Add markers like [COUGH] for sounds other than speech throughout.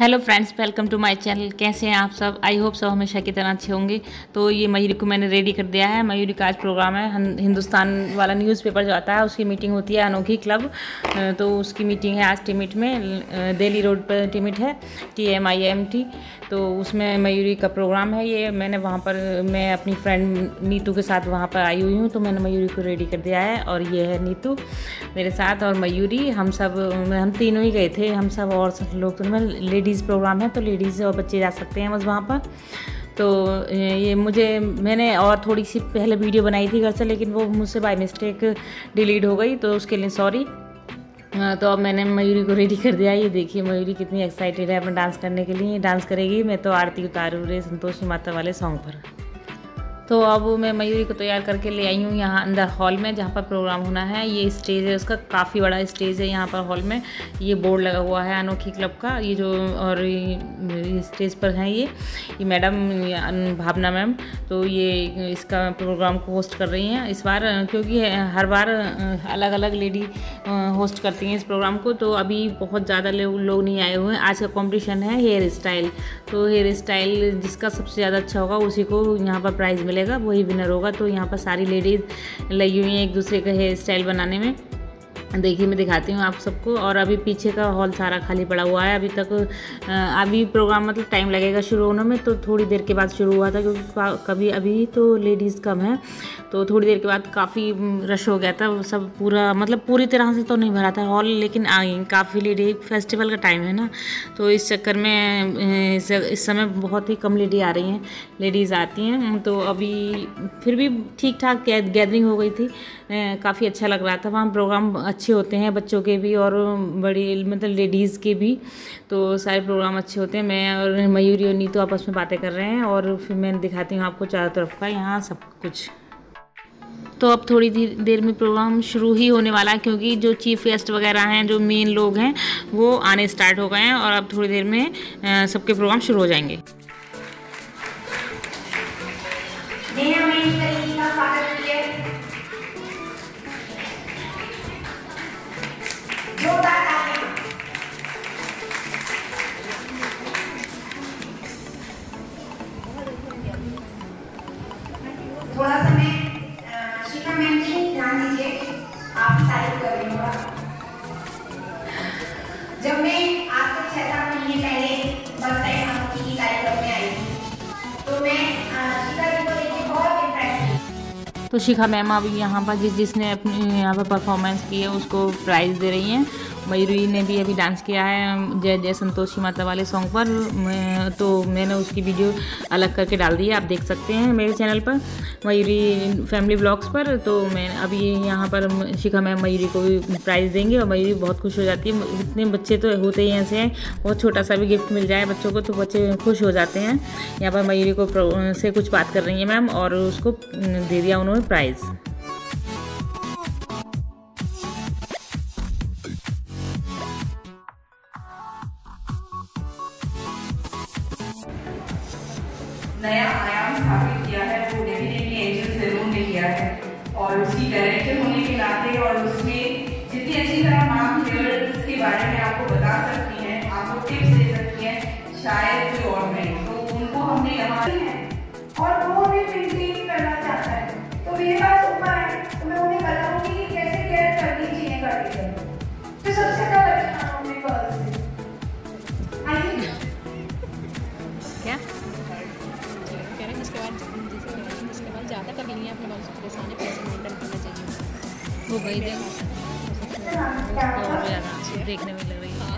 Hello friends welcome to my channel कैसे हैं आप सब? आई होप सब हमेशा की तरह अच्छे होंगे। तो ये मयूरी को मैंने रेडी कर दिया है। मयूरी का आज प्रोग्राम है। हिंदुस्तान वाला न्यूज़पेपर जो आता है। उसकी मीटिंग होती है अनोखी क्लब तो उसकी मीटिंग है आज टिमिट में। दिल्ली रोड पर टिमिट है। T M I M T तो उसमें मयूरी का प्रोग्राम है ये। मैंने वहाँ पर, मैं अपनी फ्रेंड नीतू के साथ वहाँ पर आई हुई हूँ तो मैंने मयूरी को रेडी कर दिया है और ये है नीतू मेरे साथ और मयूरी। हम सब, हम तीनों ही गए थे, हम सब और सब लोग। तो मैं लेडीज़ प्रोग्राम है तो लेडीज़ और बच्चे जा सकते हैं बस वहाँ पर। तो ये मुझे, मैंने और थोड़ी सी पहले वीडियो बनाई थी घर से, लेकिन वो मुझसे बाय मिस्टेक डिलीट हो गई तो उसके लिए सॉरी तो अब मैंने मयूरी को रेडी कर दिया। ये देखिए मयूरी कितनी एक्साइटेड है अपना डांस करने के लिए। डांस करेगी। मैं तो आरती उतारू रे संतोषी माता वाले सॉन्ग पर। तो अब मैं मयूरी को तैयार करके ले आई हूँ यहाँ अंदर हॉल में, जहाँ पर प्रोग्राम होना है। ये स्टेज है, उसका काफ़ी बड़ा स्टेज है यहाँ पर हॉल में। ये बोर्ड लगा हुआ है अनोखी क्लब का। ये जो और स्टेज पर हैं ये ये मैडम भावना मैम तो ये इसका प्रोग्राम को होस्ट कर रही हैं। इस बार, क्योंकि हर बार अलग अलग लेडी होस्ट करती हैं इस प्रोग्राम को तो अभी बहुत ज़्यादा लोग नहीं आए हुए हैं। आज का कॉम्पिटिशन है हेयर स्टाइल। तो हेयर स्टाइल जिसका सबसे ज़्यादा अच्छा होगा, उसी को यहाँ पर प्राइज़ मिलेगा। मिलेगा, वही विनर होगा। तो यहाँ पर सारी लेडीज़ लगी हुई हैं एक दूसरे का हेयर स्टाइल बनाने में। देखिए, मैं दिखाती हूँ आप सबको। और अभी पीछे का हॉल सारा खाली पड़ा हुआ है। अभी तक अभी प्रोग्राम मतलब टाइम लगेगा शुरू होने में तो थोड़ी देर के बाद शुरू हुआ था, क्योंकि कभी अभी तो लेडीज़ कम है। तो थोड़ी देर के बाद काफ़ी रश हो गया था सब पूरा मतलब पूरी तरह से तो नहीं भरा था हॉल, लेकिन काफ़ी लेडी, फेस्टिवल का टाइम है ना। तो इस चक्कर में इस समय बहुत ही कम लेडी आ रही हैं, लेडीज़ आती हैं। तो अभी फिर भी ठीक ठाक गैदरिंग हो गई थी। काफ़ी अच्छा लग रहा था, वहाँ प्रोग्राम अच्छे होते हैं बच्चों के भी और बड़ी मतलब लेडीज़ के भी तो सारे प्रोग्राम अच्छे होते हैं। मैं और मयूरी और नीतू आपस में बातें कर रहे हैं और फिर मैं दिखाती हूँ आपको चारों तरफ़ का यहाँ सब कुछ। तो अब थोड़ी देर में प्रोग्राम शुरू ही होने वाला है क्योंकि जो चीफ गेस्ट वगैरह हैं, जो मेन लोग हैं, वो आने स्टार्ट हो गए हैं और अब थोड़ी देर में सबके प्रोग्राम शुरू हो जाएँगे। तो शिखा मैम अभी यहाँ पर जिस, जिसने अपनी यहाँ पर परफॉर्मेंस की है, उसको प्राइज़ दे रही हैं। मयूरी ने भी अभी डांस किया है जय जय संतोषी माता वाले सॉन्ग पर तो मैंने उसकी वीडियो अलग करके डाल दी है, आप देख सकते हैं मेरे चैनल पर, मयूरी फैमिली ब्लॉग्स पर तो मैं अभी यहाँ पर शिखा मैम मयूरी को भी प्राइज़ देंगे और मयूरी बहुत खुश हो जाती है इतने बच्चे तो होते ही ऐसे हैं, बहुत छोटा सा भी गिफ्ट मिल जाए बच्चों को तो बच्चे खुश हो जाते हैं। यहाँ पर मयूरी को से कुछ बात कर रही है मैम और उसको दे दिया उन्होंने प्राइज़ अच्छी तरह माम हेयर्स के बारे में आपको बता सकती हैं आपको टिप्स दे सकती हैं, शायद कोई और नहीं। तो उनको हमने यहाँ है और वो भी पेंटिंग करना चाहता है। तो मेरे पास ऊपर है। तो मैं उन्हें बताऊँगी कि कैसे केयर करनी चाहिए करने तो सबसे पहले रखना अपने पर्स से आइए। उसके उसके ज़्यादा कभी नहीं अपने बाल उसके सामने पैसे मेंटेन करना चाहिए। वो गई और ज़्यादा देखने में लग रही है।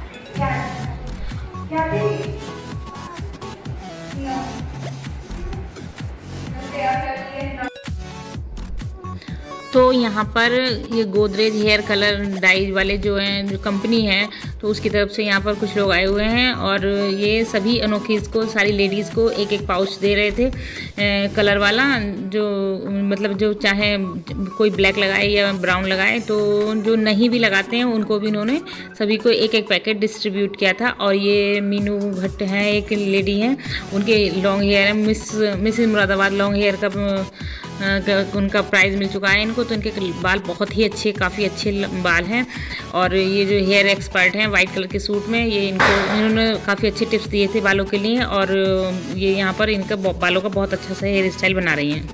तो यहाँ पर ये गोदरेज हेयर कलर डाई वाले जो हैं जो कंपनी है तो उसकी तरफ़ से यहाँ पर कुछ लोग आए हुए हैं और ये सभी अनोखीज़ को सारी लेडीज़ को एक एक पाउच दे रहे थे ए, कलर वाला जो मतलब जो चाहे कोई ब्लैक लगाए या ब्राउन लगाए तो जो नहीं भी लगाते हैं उनको भी उन्होंने सभी को एक एक पैकेट डिस्ट्रीब्यूट किया था और ये मीनू भट्ट हैं एक लेडी हैं उनके लॉन्ग हेयर है miss miss Moradabad long hair का उनका प्राइज़ मिल चुका है इनको तो इनके बाल बहुत ही अच्छे, काफ़ी अच्छे बाल हैं। और ये जो हेयर एक्सपर्ट हैं वाइट कलर के सूट में, ये इनको, इन्होंने काफ़ी अच्छे टिप्स दिए थे बालों के लिए, और ये यहाँ पर इनका बालों का बहुत अच्छा सा हेयर स्टाइल बना रही हैं।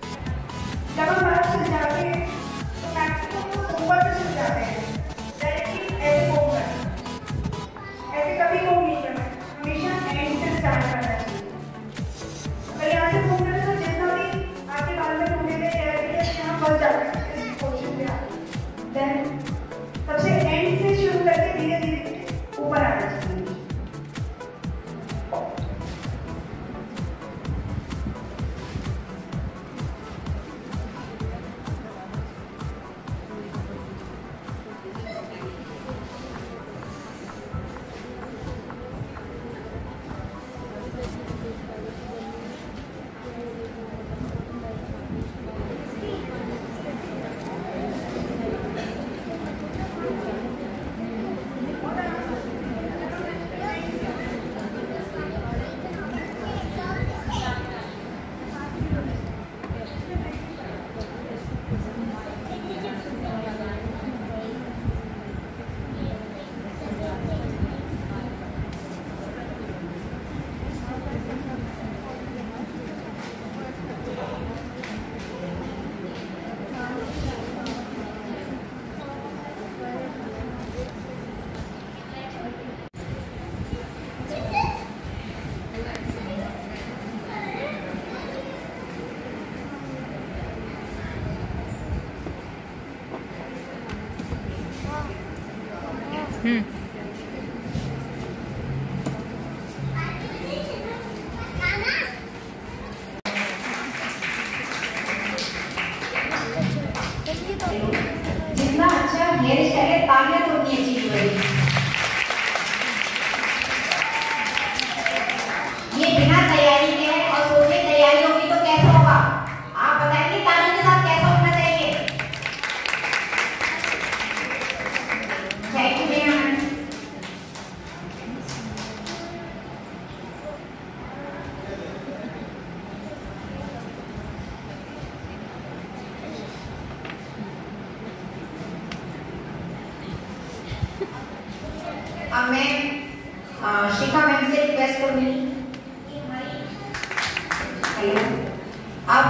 Hmm. मैं शिखा मैम से रिक्वेस्ट करूँगी कि हमारी हेलो अब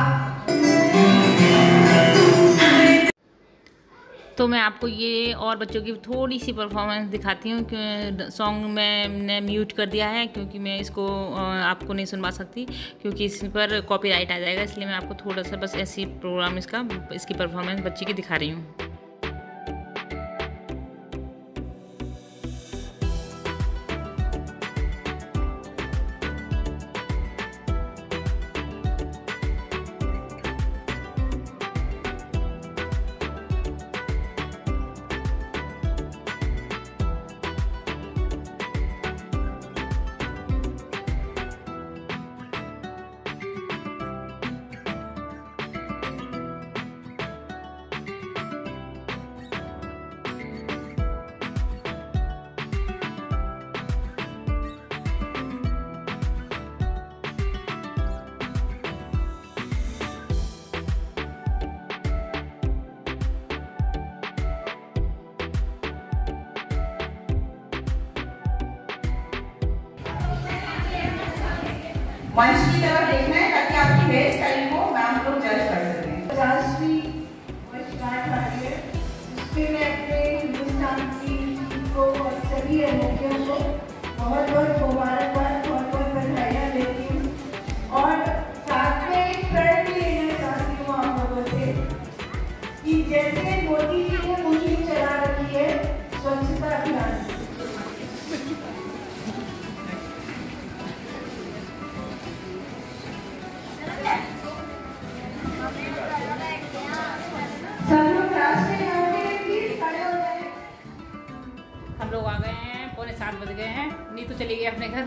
तो मैं आपको ये और बच्चों की थोड़ी सी परफॉर्मेंस दिखाती हूँ सॉन्ग मैंने म्यूट कर दिया है, क्योंकि मैं इसको आपको नहीं सुनवा सकती, क्योंकि इस पर कॉपीराइट आ जाएगा, इसलिए मैं आपको थोड़ा सा बस ऐसी प्रोग्राम इसका, इसकी परफॉर्मेंस बच्चे की दिखा रही हूँ। मंच की तरफ़ देखना है ताकि आपकी हेयर स्टाइल को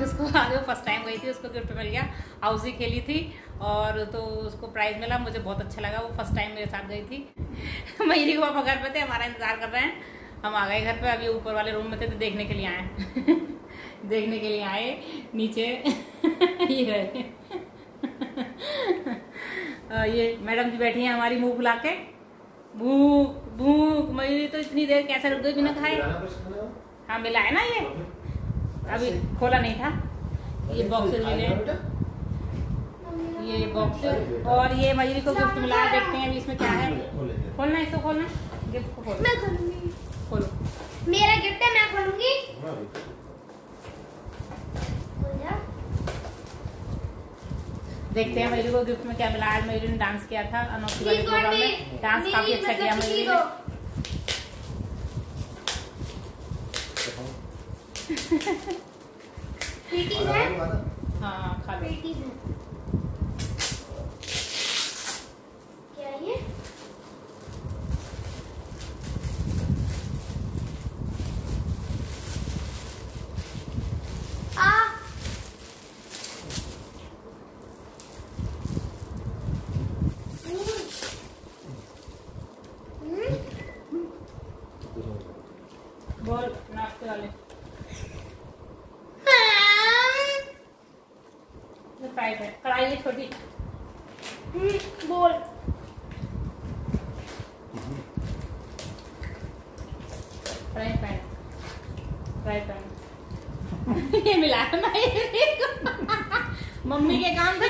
उसको आज वो फ़र्स्ट टाइम गई थी उसको गिफ्ट मिल गया। हाउसी खेली थी और तो उसको प्राइज़ मिला मुझे बहुत अच्छा लगा वो फ़र्स्ट टाइम मेरे साथ गई थी। [LAUGHS] मयूरी को पापा घर पे थे हमारा इंतज़ार कर रहे हैं। हम आ गए घर पे अभी ऊपर वाले रूम में थे तो देखने के लिए आए [LAUGHS] देखने के लिए आए नीचे। [LAUGHS] ये रहे ये मैडम जी बैठी हैं हमारी मुँह फुला के। भूख भूख मयूरी तो इतनी देर कैसे रुक गई बिना खाए। हाँ? मिला है ना ये? अभी खोला नहीं था। ये बॉक्सेस मिले ये बॉक्स और ये मयूरी को गिफ्ट मिला है देखते हैं अभी इसमें क्या है। खोलना इसको खोलना गिफ्ट को खोलो। मैं खोलूँगी। खोलो। मेरा गिफ्ट है मैं खोलूँगी। देखते हैं मयूरी को गिफ्ट में क्या मिला। आज मयूरी ने डांस किया था। अनोखी वाले प्रोग्राम में डांस काफ़ी अच्छा किया मतलब मयूरी ने। [LAUGHS] पेटीज है? हाँ खा लो। पेटीज है क्या है ये आ हम्म। हम्म। बोल नाश्ते वाले फ्राइड है कढ़ाई है छोटी हम्म, बोल। फ्राई पैन फ्राई पैन ये मिला मम्मी के काम से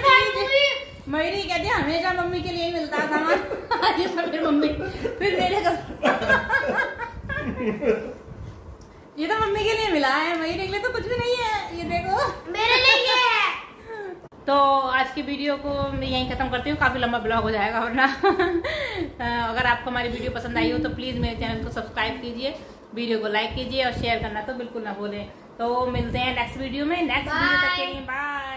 मयूरी। कहती है हमेशा मम्मी के लिए ही मिलता सामान। [LAUGHS] आज फिर मम्मी फिर मेरे को। [LAUGHS] ये तो मम्मी के लिए मिला है मयूरी के लिए तो कुछ भी नहीं है ये देखो। मेरे लिए तो आज की वीडियो को मैं यहीं खत्म करती हूँ। काफ़ी लंबा ब्लॉग हो जाएगा वरना। [LAUGHS] अगर आपको हमारी वीडियो पसंद आई हो तो प्लीज़ मेरे चैनल को सब्सक्राइब कीजिए वीडियो को लाइक कीजिए और शेयर करना तो बिल्कुल ना भूलें। तो मिलते हैं नेक्स्ट वीडियो में। नेक्स्ट वीडियो तक के लिए बाय।